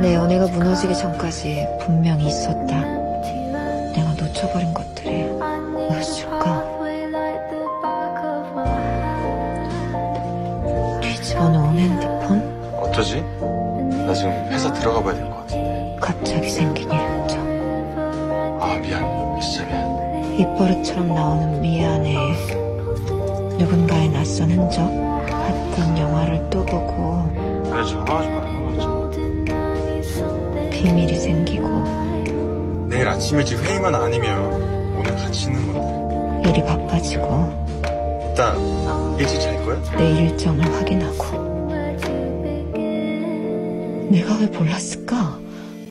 내 연애가 무너지기 전까지 분명히 있었다. 내가 놓쳐버린 것들이 무엇일까? 뒤집어 놓은 핸드폰? 어쩌지? 나 지금 회사 들어가 봐야 될 것 같은데. 갑자기 생긴 일정. 아, 미안. 진짜 미안. 입버릇처럼 나오는 미안해. 누군가의 낯선 흔적? 같은 영화를 또 보고 그래, 전화하지 했지. 비밀이 생기고 내일 아침 일찍 회의만 아니면 오늘 같이 있는 건데. 일이 바빠지고 일단, 일찍 잘 거야? 내 일정을 확인하고 내가 왜 몰랐을까?